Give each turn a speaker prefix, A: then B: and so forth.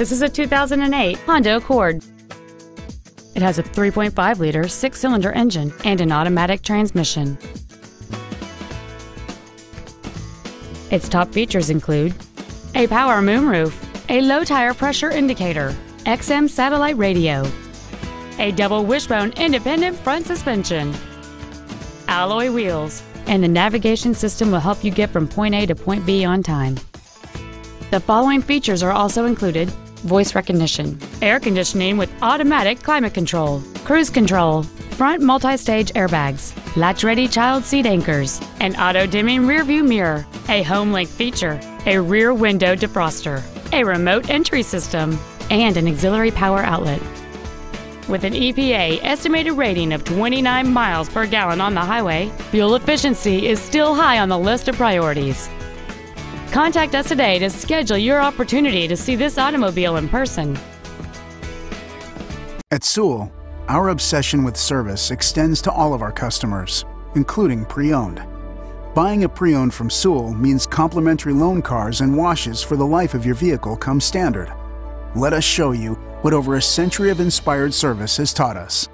A: This is a 2008 Honda Accord. It has a 3.5 liter six cylinder engine and an automatic transmission. Its top features include a power moonroof, a low tire pressure indicator, XM satellite radio, a double wishbone independent front suspension, alloy wheels, and the navigation system will help you get from point A to point B on time. The following features are also included voice recognition, air conditioning with automatic climate control, cruise control, front multi-stage airbags, latch-ready child seat anchors, an auto-dimming rearview mirror, a home-link feature, a rear window defroster, a remote entry system, and an auxiliary power outlet. With an EPA estimated rating of 29 miles per gallon on the highway, fuel efficiency is still high on the list of priorities. Contact us today to schedule your opportunity to see this automobile in person.
B: At Sewell, our obsession with service extends to all of our customers, including pre-owned. Buying a pre-owned from Sewell means complimentary loan cars and washes for the life of your vehicle come standard. Let us show you what over a century of inspired service has taught us.